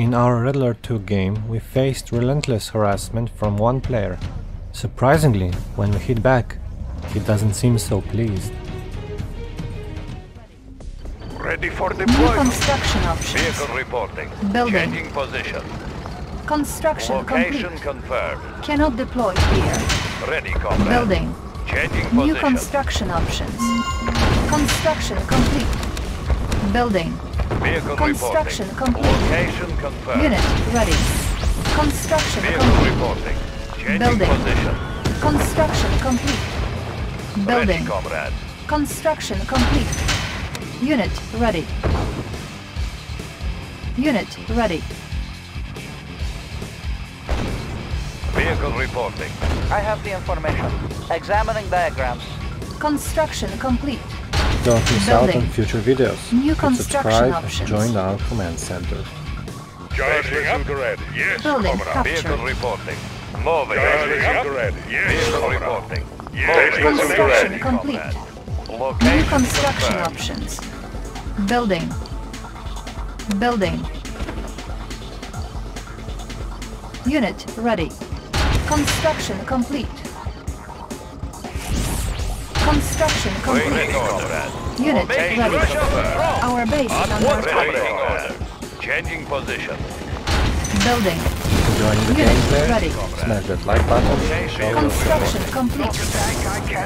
In our Red Alert 2 game, we faced relentless harassment from one player. Surprisingly, when we hit back, he doesn't seem so pleased. Ready for New deployment. construction options. Vehicle reporting. Building. Changing position. Construction Location complete. confirmed. Cannot deploy here. Ready, comrade. Building. Changing New position. construction options. Construction complete. Building. Vehicle construction reporting. complete. Location confirmed. Unit ready. Construction Vehicle complete. reporting. Changing Building. position. Construction complete. Building. Ready, comrade. Construction complete. Unit ready. Unit ready. Vehicle reporting. I have the information. Examining diagrams. Construction complete. Don't miss out Building. on future videos. New Hit construction subscribe options. and join our command center. Charging up. Ready. Yes, Building comrade. Vehicle reporting. Moving. Charging up. Ready. Yes, Vehicle comrade. reporting. Yes, Moving. Construction Ready, complete. comrade. New construction confirmed. options. Building. Building. Unit ready. Construction complete. Construction complete. order. Unit ready. Our base is under Waiting attack. order. Changing position. Building. Joining the Unit gameplay, ready. smash that like button, Construction complete.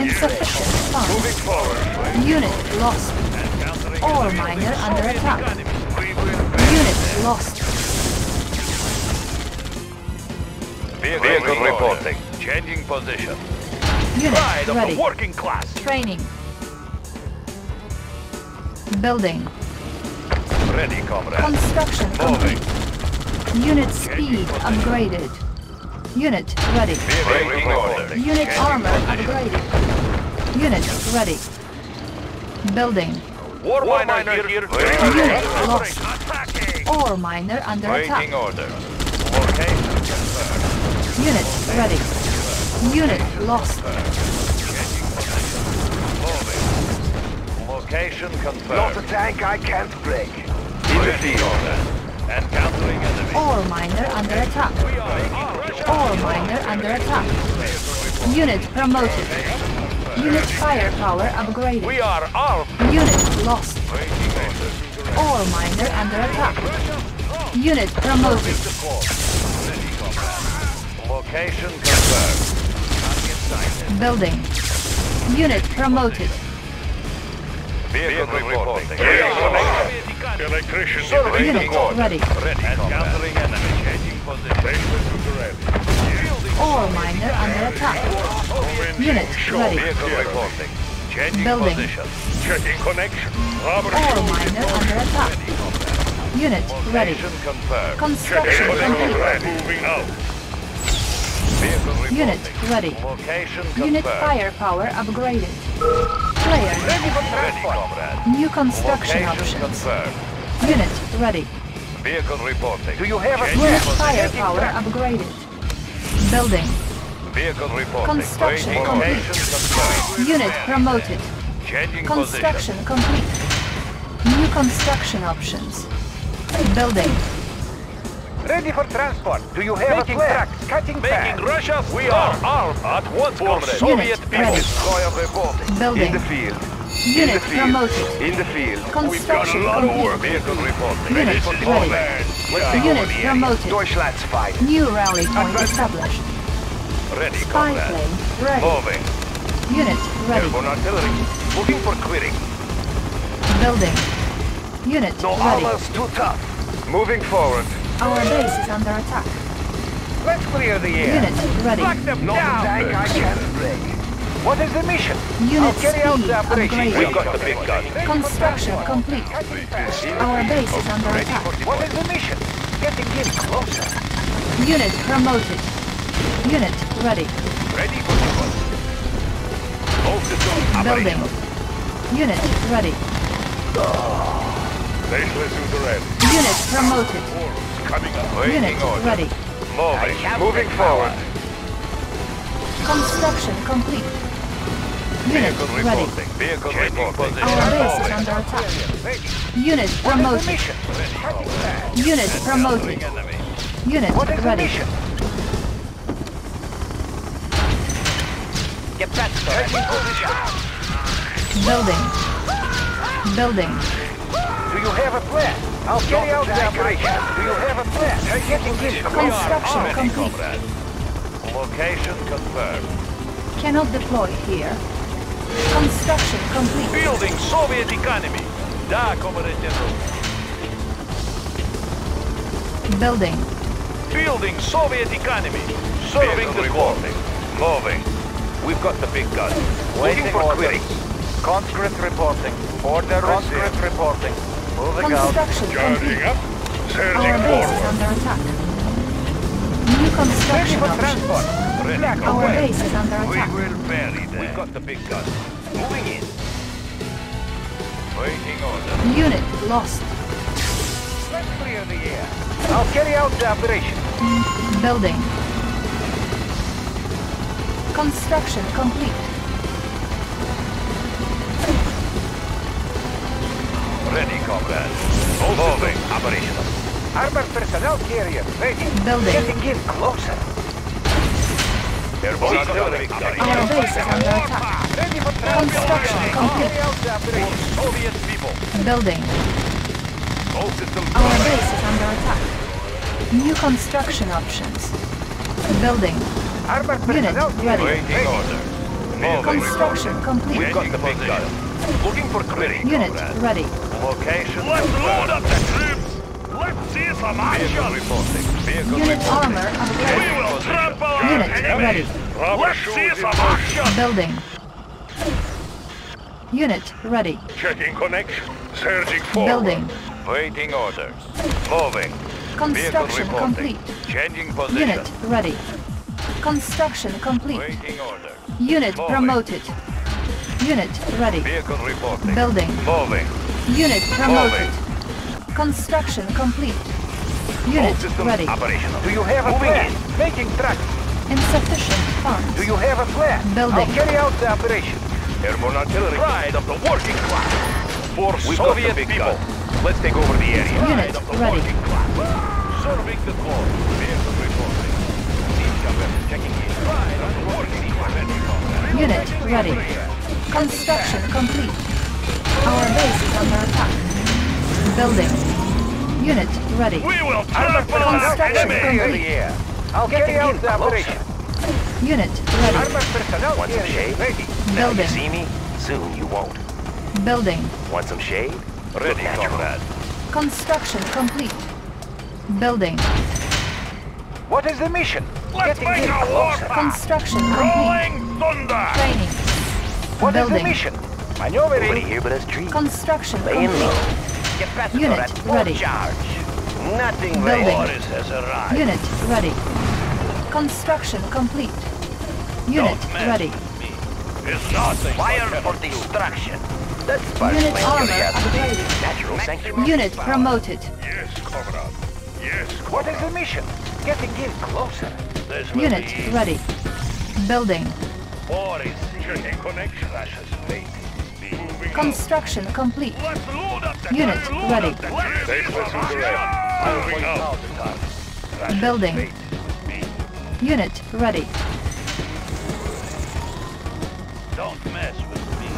Insufficient funds. Unit lost. Ore miner under attack. Unit lost. Vehicle reporting. Changing position. Unit Pride of ready. the working class. Training. Building. Ready, comrade. Construction Moving. complete. Unit speed upgraded. Unit ready. Waiting order. Unit Changing armor position. upgraded. Unit ready. Building. War miner here. Unit lost. Attacking. Ore miner under attack. Waiting order. Location confirmed. Unit ready. Unit lost. Location confirmed. Not a tank I can't break. In the field. Encountering enemy. Ore miner under attack. We are Russian. Ore miner under attack. Unit promoted. Unit firepower upgraded. We are armed. Unit lost. Waiting order. Ore miner under attack. Unit promoted. Location confirmed. Target sighted. Building. Unit promoted. Vehicle reporting. Electrician Unit ready. Ready. Encountering enemy. Changing position. Ore miner under attack. Unit ready. Vehicle reporting. Changing Building. position. Checking connection. Ore miner under attack. Unit ready. Location confirmed. Construction complete. Moving out. Vehicle. Unit ready. Location Unit confirmed. firepower upgraded. Player Ready, comrade. new construction Location options. confirmed. Unit ready. Vehicle reporting. Do you have a Unit position. firepower upgraded. Building. Vehicle reporting. Construction Waiting complete. Confirmed. Unit promoted. Changing Construction position. complete. New construction options. Building. Ready for transport. Do you have a plan? Cutting Making Russia. We are armed. At once, comrade. Unit ready. Destroyer reporting. Building. In the field. Unit promoted. In the field. Construction complete. Vehicle reporting. Unit ready. Unit promoted. Deutschland's fight. New rally point established. Ready, Spy comrade. plane ready. Moving. Unit ready. Airborne artillery. Looking for clearing. Building. Unit No ready. armor's too tough. Moving forward. Our base is under attack. Let's clear the air. Unit ready. them Not a tank I can't break. What is the mission? Unit I'll carry out speed the operation. upgraded. We've got the big gun. Construction complete. Our base is under attack. What is the mission? Getting in closer. Unit promoted. Unit ready. Ready for deployment. The zone. Building. Unit ready. Faceless. Unit promoted. Coming up. Waiting Unit order. ready. Moving. Moving forward. Construction complete. Unit Vehicle ready. reporting. Vehicle reporting. Our base is under attack. Unit What is promoted. mission? Cutting back. Unit promoted. Unit What is the ready. Get that turret. Taking position. Building. Building. Do you have a plan? I'll carry out the operation. Do you have a plan? Getting in close. Construction Ready, complete. comrade. Location confirmed. Cannot deploy here. Construction complete. Building Soviet economy. Да, comrade general. Building. Building Soviet economy. Serving the cause. Moving. We've got the big gun. Waiting Looking for orders. query. Conscript reporting. Order Conscript reporting. Moving out. Construction complete. up. Our base is under attack. New Ready construction for options. transport. Ready, Black Our away. base is under attack. We will bury them. We've got the big gun. Moving in. Waiting order. Unit lost. Let's clear the air. I'll carry out the operation. Building. Construction complete. Ready, comrade. Moving. Operational. Armored personnel carrier ready. Building. Getting in closer. Airborne artillery. Our base is under attack. Ready for Construction complete. Carry out the operation. Soviet people. Building. All systems Our base is under attack. New construction options. Building. Armored Unit personnel ready. Waiting order. Moving. Construction complete. We've got the big gun. Looking for query, Unit comrade. ready. Location. Let's load up the troops. Let's see some action. reporting. Vehicle Unit reporting. armor upgraded. will trample our Unit ready. Let's see some action. Building. Unit ready. Checking connection. Surging Building. Waiting orders. Moving. Construction complete. Changing position. Unit ready. Construction complete. Waiting orders. Unit Moving. promoted. Unit ready. Vehicle reporting. Building. Moving. Unit promoted. Construction complete. Unit ready. operational. Do you have a Moving plan? in. Making tracks. Insufficient funds. Do you have a plan? Building. I'll carry out the operation. Airborne artillery. Pride of the working class. For We've got Soviet the big people. gun. Let's take over the area. Unit Pride of the ready. working class. Serving the cause. Vehicle reporting. Siege gunner checking in. Pride of the working class. Unit ready. Construction complete. Our base is under attack. Building. Unit ready. We will Armored trample our Construction enemy. Complete. the air. I'll carry out the operation. Unit ready. Armored personnel carrier ready. Building. See me? Soon you won't. Building. Want some shade? Ready, comrade. Construction complete. Building. What is the mission? Let's Getting make a war closer. Construction complete. Rolling thunder. Training. What is the Building. Mission? Nobody Maneuvering. here but us trees. Construction Laying complete. low. Get that Unit turret. Full ready. charge. Nothing Building. ready. Boris has arrived. Unit ready. Construction complete. Unit Don't ready. It's nothing. Fire for a- destruction. That sparks Unit my armor upgraded. Natural sanctuary. Unit promoted. Yes, comrade. Yes, What is the mission? Getting in closer. This Unit ready. Building. Boris checking connection. Construction complete. Let's load up the Unit ready. up the Let's see some action. Moving out. Crashes Building. Unit ready. Don't mess with me.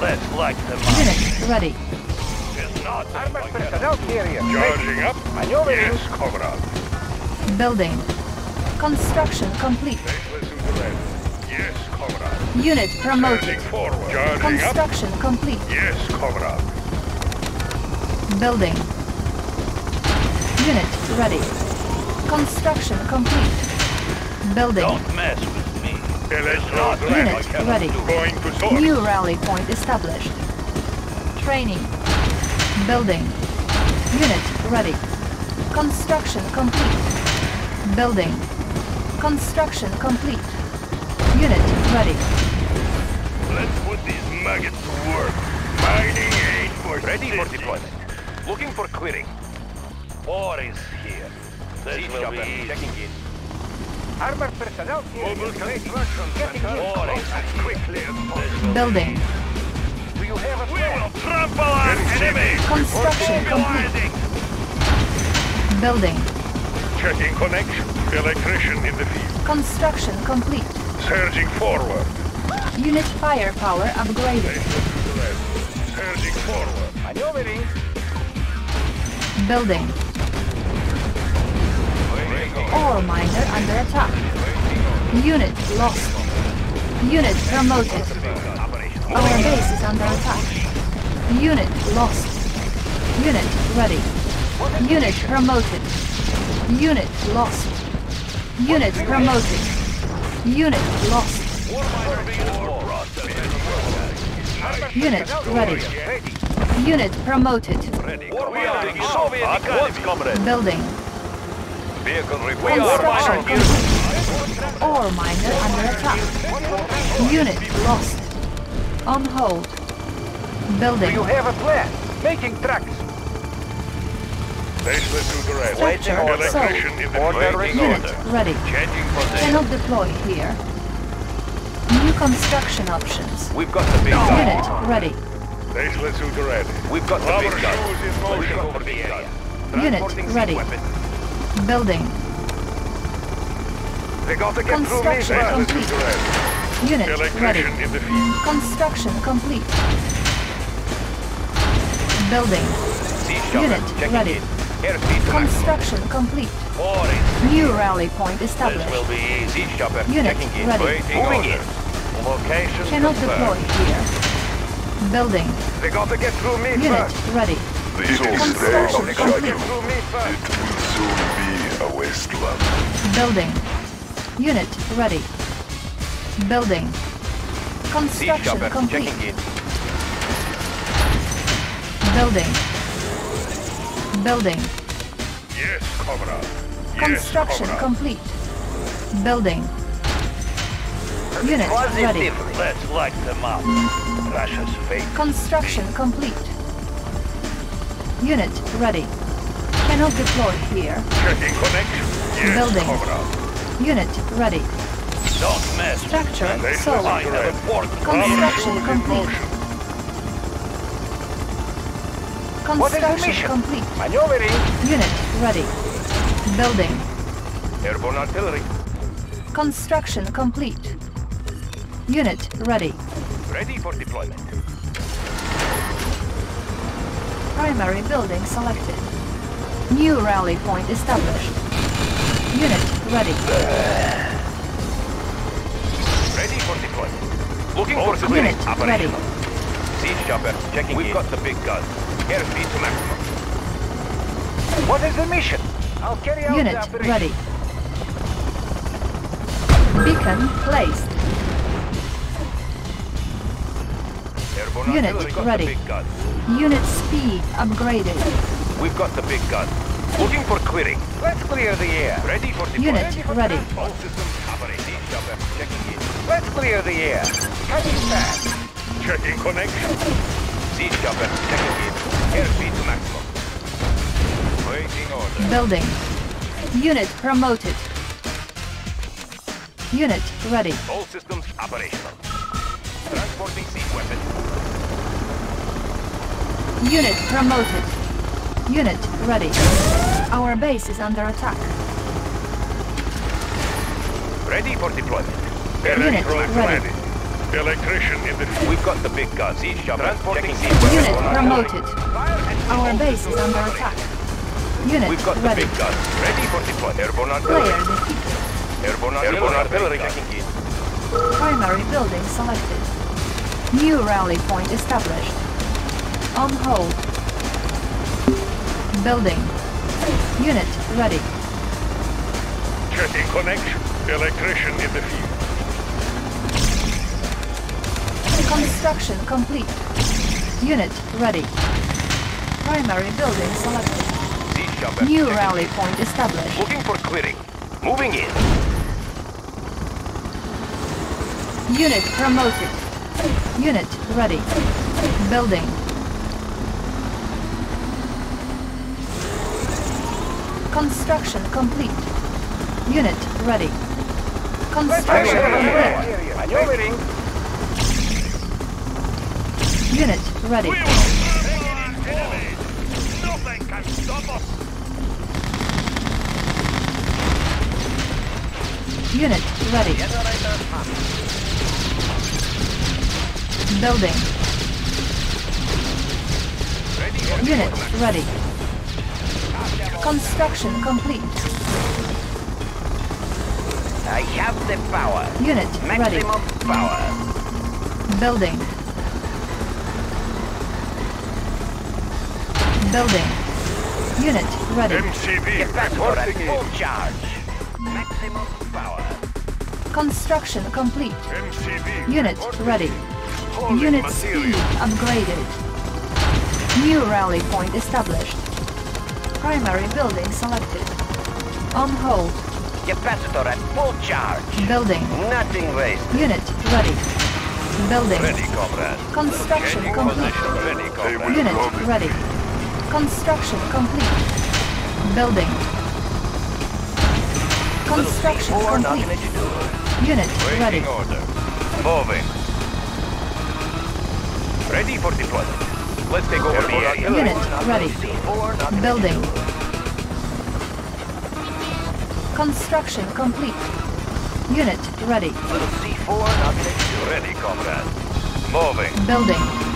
Let's light them up. Unit ready. It's not Armored personnel carrier ready. Charging up. Maneuvering. Yes, comrade. Building. Construction complete. Listen to them. Yes, comrade. Unit promoted. Charging forward. Charging Construction complete. Yes, comrade. Building. Unit ready. Construction complete. Building. Don't mess with me. It's Unit ready. Going to. New rally point established. Training. Building. Unit ready. Construction complete. Building. Construction complete. Unit ready. Let's put these maggots to work. Mining aid for Ready for deployment. Looking for clearing. War is here. This will be checking in. Armored personnel carrier Mobile ready. construction Getting center. in War is as quickly as possible. Building. Do you have a We will trample our enemy. Construction complete. Building. Checking connection. Electrician in the field. Construction complete. Surging forward. Unit firepower upgraded. Surging forward. Maneuvering. Building. Ore miner under attack. Unit lost. Unit promoted. Our base is under attack. Unit lost. Unit ready. Unit promoted. Unit lost. Unit promoted. Unit lost. Unit ready. Unit promoted. Building. Construction complete. Ore miner under attack. Unit lost. On hold. Do Building. you have a plan? Making tracks. Baseless to the red. Structure Electrician sold. in the Order field. ready. Unit ready. Changing position. Cannot deploy here. New construction options. We've got the big gun. Unit ready. Baseless to the. We've got the big gun. shoes in motion. Over the area. Unit ready. weapon. Building. They got to get through me Construction first. Baseless complete. the red. Unit ready. In the field. Construction complete. Building. Unit ready. in. Airspeed. Construction complete. New rally point This established. will be easy. Siege chopper. Unit Checking in. ready. Waiting Moving order. Location Cannot confirmed. deploy here. Building. They got to get through me Unit first. ready. Construction They got to complete. get through me first. Building. Unit ready. Building. Construction complete. Checking. Building. Building. Yes, comrade. Construction comrade. complete. Building. Unit ready. Let's light them up. Russia's fate. Construction complete. Unit ready. Cannot deploy here. Checking connection. Yes, Building. comrade. Unit ready. Don't mess. Structure sold. to the red. Rubber Construction complete. motion. What is the Construction mission? complete. Maneuvering. Unit ready. Building. Airborne artillery. Construction complete. Unit ready. Ready for deployment. Primary building selected. New rally point established. Unit ready. Ready for deployment. Looking for Unit clearing. ready. Siege chopper. Checking We've got the big gun. Airspeed to maximum. What is the mission? I'll carry out Unit the ready. Beacon placed. Airborne Unit ready. the big gun. Unit speed upgraded. We've got the big gun. Looking for clearing. Let's clear the air. Ready for deployment. Unit ready. All systems. Checking in. Let's clear the air. Cutting fast. Checking connection. Siege chopper. Checking in. Airspeed to maximum. Waiting order. Building. Unit promoted. Unit ready. All systems operational. Transporting siege weapon. Unit promoted. Unit ready. Our base is under attack. Ready for deployment. Unit ready. ready. Electrician in the. We've got the big gun. Siege chopper. Transporting siege Unit promoted. Our base is under attack. Unit We've got the ready. big gun. Ready for deployment. Airborne Player artillery. defeated. Airborne artillery. Airborne artillery. Checking in. Primary building selected. New rally point established. On hold. Building. Unit ready. Checking connection. Electrician in the field. Construction complete. Unit ready. Primary building selected. New rally point established. Looking for clearing. Moving in. Unit promoted. Unit ready. Building. Construction complete. Unit ready. Construction complete. Maneuvering. Unit ready. We will our. Nothing can stop us. Unit ready. Building. Ready Unit ready. Construction complete. I have the power. Unit Maximum ready. power. Building. Building. Unit ready. MCV Capacitor at reporting full charge. Maximum power. Construction complete. MCV Unit ready. in. Hauling Unit material. speed upgraded. New rally point established. Primary building selected. On hold. Capacitor at full charge. Building. Nothing wasted. Unit ready. Building. Ready, comrade. Construction complete. Ready, comrade. Unit ready. Construction complete. Building. Construction complete. at your door. Unit ready. Waiting order. Moving. Ready for deployment. Let's take over the area. Unit ready. Building. Construction complete. Unit ready. Little C4 knocking at. Ready, comrade. Moving. Building.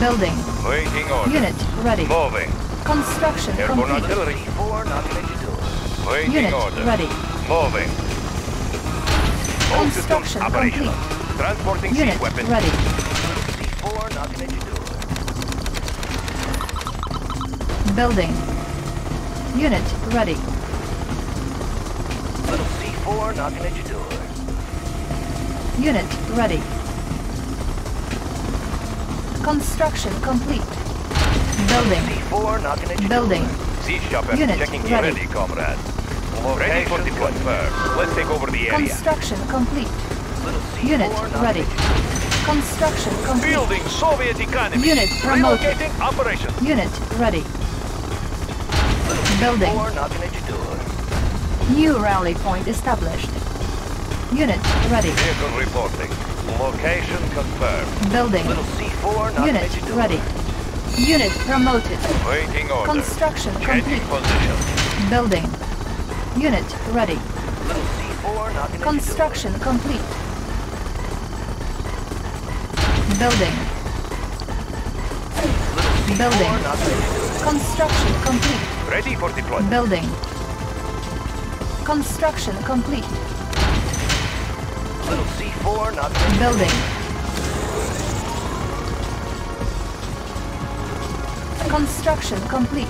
Building. Waiting order. Unit ready. Moving. Construction Airborne complete. artillery. C4 knocking at. Waiting Unit order. ready. Moving. Construction complete. Transporting Unit weapon. ready. C4 knocking at. Building. Unit ready. Little C4 knocking at your door. Unit ready. Construction complete. Building. C4 knocking at Building. Siege chopper Unit checking in. ready. Ready, comrade. Ready for deployment. First, let's take over the area. Construction complete. Little Unit ready. at your door. Construction complete. Building Soviet economy. Unit promoted. Relocating operation. Unit ready. Building. C4 knocking at your door. New rally point established. Unit ready. Vehicle reporting. Location confirmed. Building. Little C4 knocking Unit ready. Unit promoted. Waiting order. Construction Changing complete. position. Building. Unit ready. Little C4 knocking at your. Construction complete. Building. Building. C4 knocking at. Construction complete. Ready for deployment. Building. Construction complete. Little C4 knocking at. Building. Construction complete.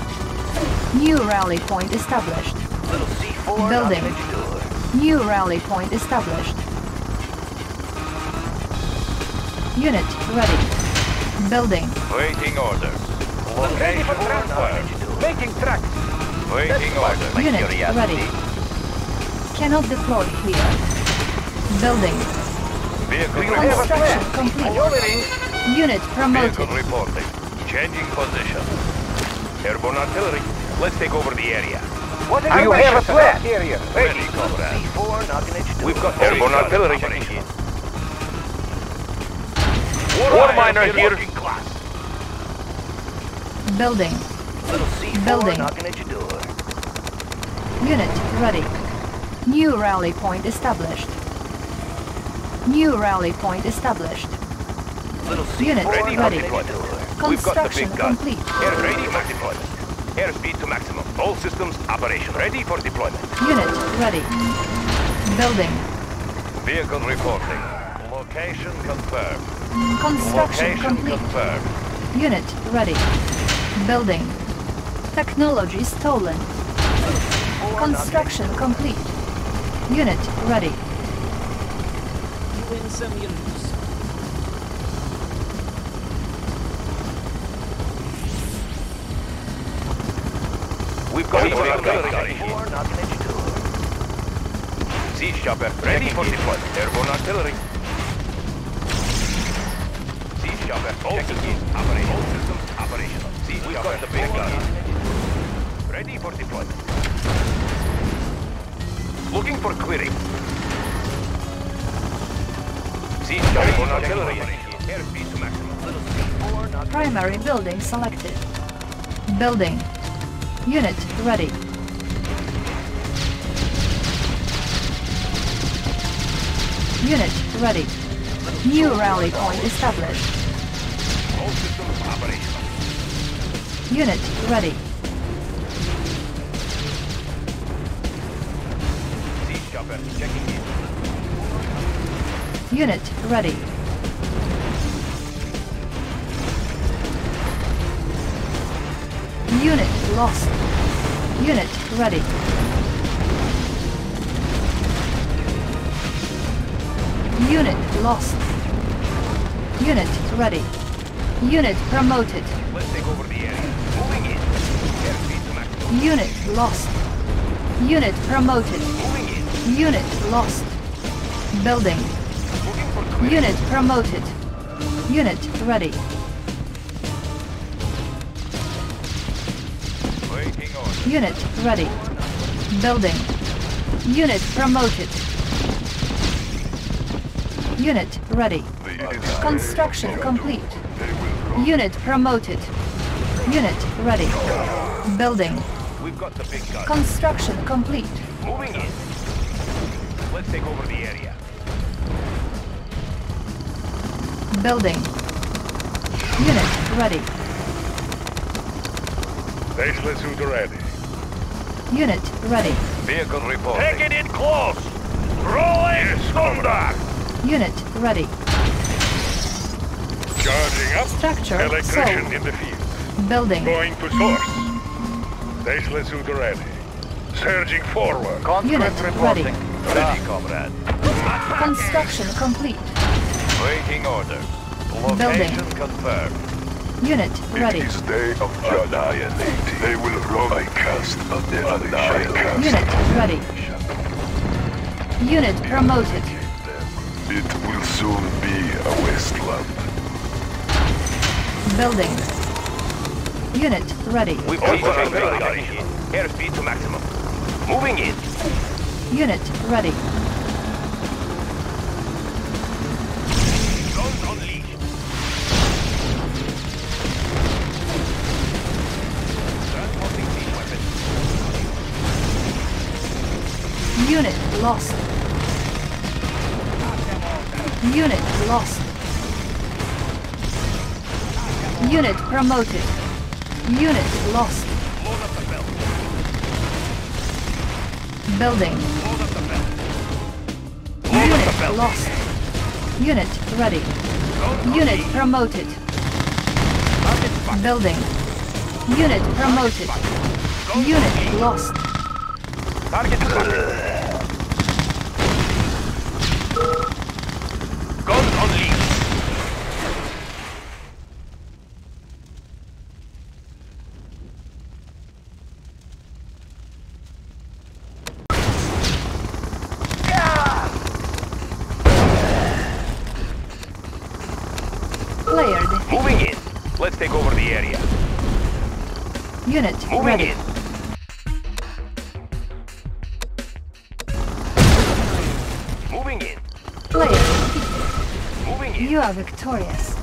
New rally point established. Little C4 Building. knocking at your door. New rally point established. Unit ready. Building. Waiting order. Ready Location for knocking at confirmed. your door. Making tracks. Waiting order. Unit ready. Cannot deploy here. Building. Vehicle Do you have a reporting. Construction plan? complete. Unit promoted. Vehicle reporting. Changing position. Airborne artillery. Let's take over the area. What Do you have a plan? Area. Ready, comrade. C4 knocking at your door. We've got airborne artillery. War miner here. Class. Building. Building. knocking at your door. Unit ready. New rally point established. New rally point established. Little C4 Unit Ready knocking for at your deployment. door. We've got the Construction big complete. Air ready for deployment. Airspeed to maximum. All systems operation. Ready for deployment. Unit ready. Building. Vehicle reporting. Location confirmed. Construction Location complete. confirmed. Unit ready. Building. Technology stolen. Construction complete. Unit ready. We've got Little airborne artillery. C4 knocking at your door. Siege chopper ready for deployment. Airborne artillery. Siege chopper checking in. Operation. All systems operational. Siege We've got the big gun. Ready for deployment. Looking for clearing. Primary building selected. Building. Unit ready. Unit ready. New rally point established. Unit ready. Checking in. Unit ready. Unit lost. Unit ready. Unit lost. Unit ready. Unit promoted. Let's take over the area. Moving in. Unit lost. Unit promoted. Unit lost. Building. Unit promoted. Unit ready. Waiting on. Unit ready. Building. Unit promoted. Unit ready. Construction complete. Unit promoted. Unit ready. Building. We've got the big gun. Construction complete. Moving in. Let's take over the area. Building. Unit ready. Faceless suit ready. Unit ready. Vehicle report. Taking it close. Rolling yes, thunder. Unit ready. Charging up. Structure Electrician sold. in the field. Building. Going to source. Faceless suit ready. Surging forward. Unit Conscript ready. Ready, comrade. Construction complete. Waiting order. Building. Confirmed. Unit ready. It is day of annihilating. They will roll a cast of the annihilating. Unit ready. Unit promoted. It will soon be a wasteland. Building. Unit ready. We've got the big. Airspeed to maximum. Moving in. Unit ready. Lost. Unit lost. Unit promoted. Unit lost. Building. Unit lost. Unit ready. Unit promoted. Building. Unit promoted. Unit lost. Target spotted. Guns unleashed. Player defeated. Moving in. Let's take over the area. Unit Moving ready. in. Moving in. Player. Moving in. You are victorious.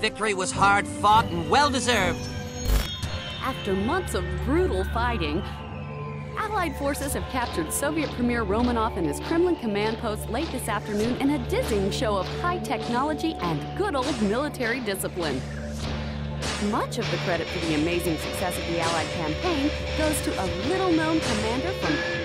Victory was hard fought and well deserved. After months of brutal fighting, Allied forces have captured Soviet Premier Romanov and his Kremlin command post late this afternoon in a dizzying show of high technology and good old military discipline. Much of the credit for the amazing success of the Allied campaign goes to a little known commander from